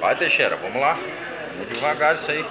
Vai, Teixeira, vamos lá. Vamos devagar isso aí.